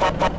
Ha ha ha!